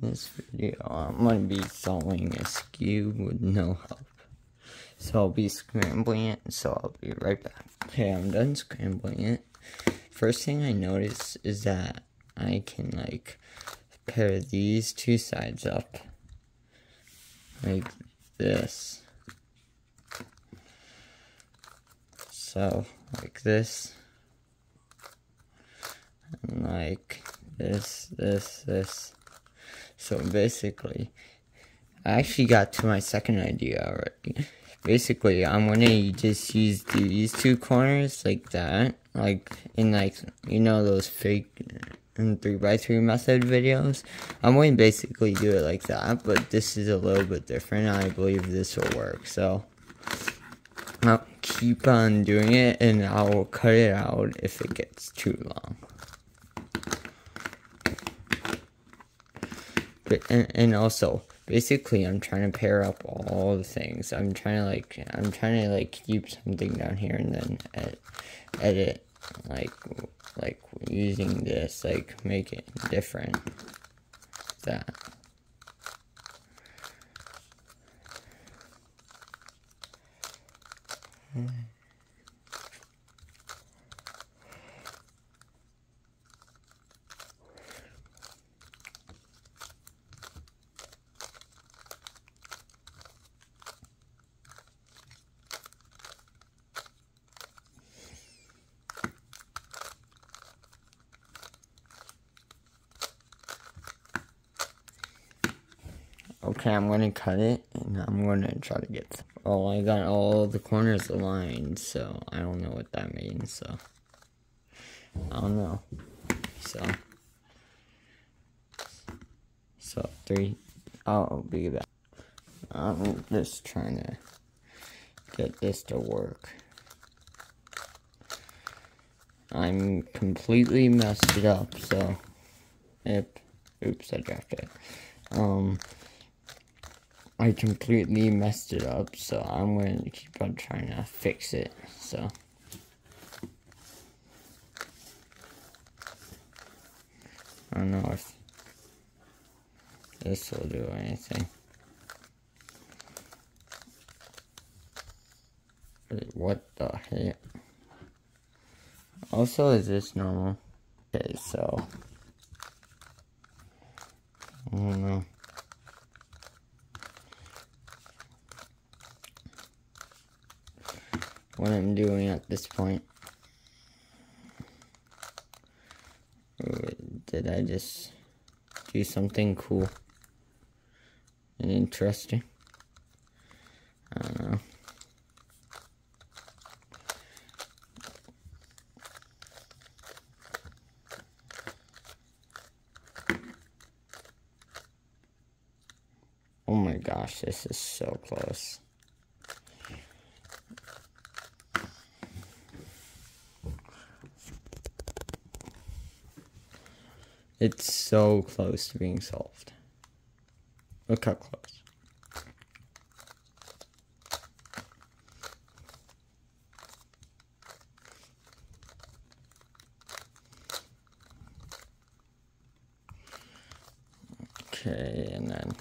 this video, I'm gonna be sewing a skewb with no help. So I'll be scrambling it, so I'll be right back. Okay, I'm done scrambling it. First thing I notice is that I can like pair these two sides up like this. So like this and like this, this, this. So basically, I actually got to my second idea already. Basically, I'm gonna just use these two corners like that, like in like you know those fake and three by three method videos. I'm going to basically do it like that, but this is a little bit different. I believe this will work. So I'll keep on doing it, and I'll cut it out if it gets too long. But and, and also basically I'm trying to pair up all the things. I'm trying to like I'm trying to like keep something down here and then edit, edit like like using this like make it different. That. Okay, I'm gonna cut it, and I'm gonna try to get. Oh, I got all the corners aligned, so I don't know what that means. So I don't know. So so three. I'll be back. I'm just trying to get this to work. I'm completely messed it up, so. Yep. Oops, I dropped it. Um. I completely messed it up, so I'm going to keep on trying to fix it, so. I don't know if this will do anything. Wait, what the heck? Also, is this normal? Okay, so. I don't know. What I'm doing at this point. Did I just do something cool and interesting? I don't know. Oh my gosh, this is so close. It's so close to being solved. Look how close. Okay, and then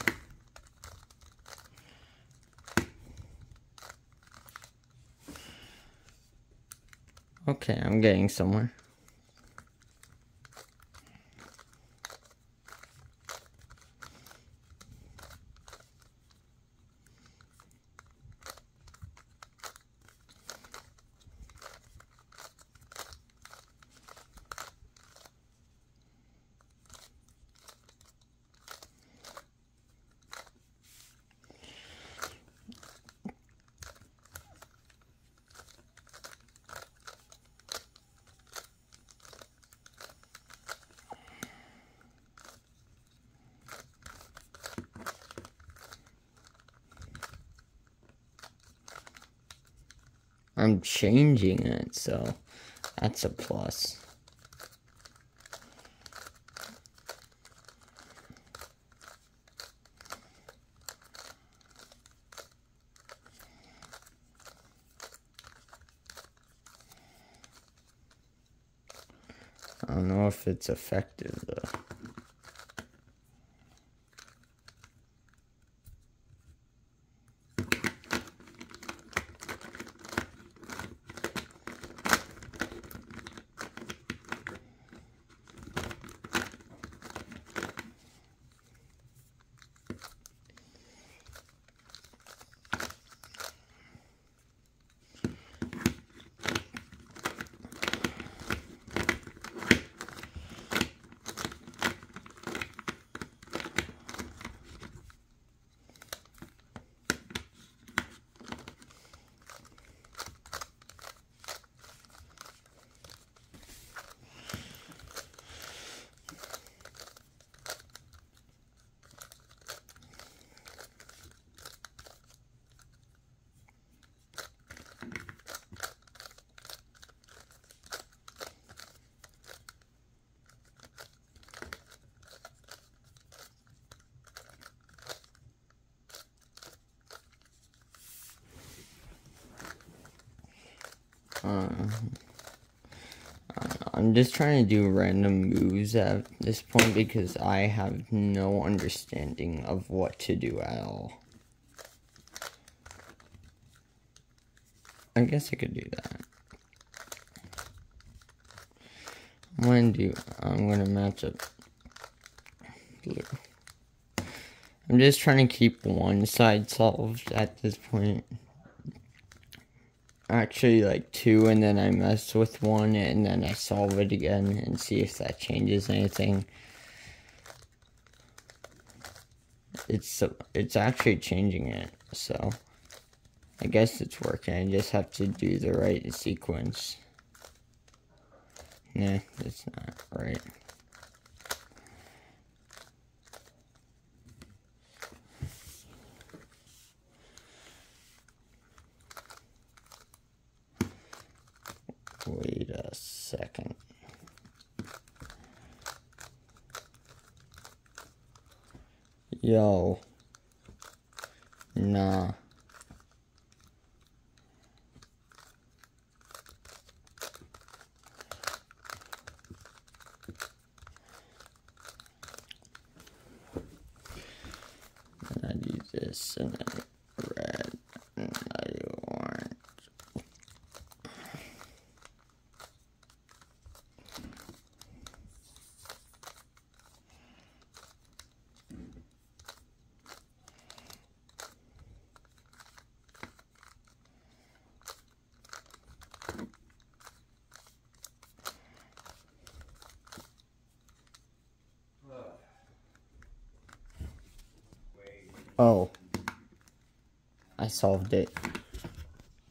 Okay, I'm getting somewhere. I'm changing it, so that's a plus. I don't know if it's effective though. Uh, I'm just trying to do random moves at this point because I have no understanding of what to do at all. I guess I could do that. I'm gonna do, I'm gonna match up blue. I'm just trying to keep one side solved at this point actually like two and then I mess with one and then I solve it again and see if that changes anything. It's it's actually changing it, so I guess it's working. I just have to do the right sequence. Nah, that's not right. Wait a second. Yo. Nah. And I do this and then red and I do orange. Oh. I solved it.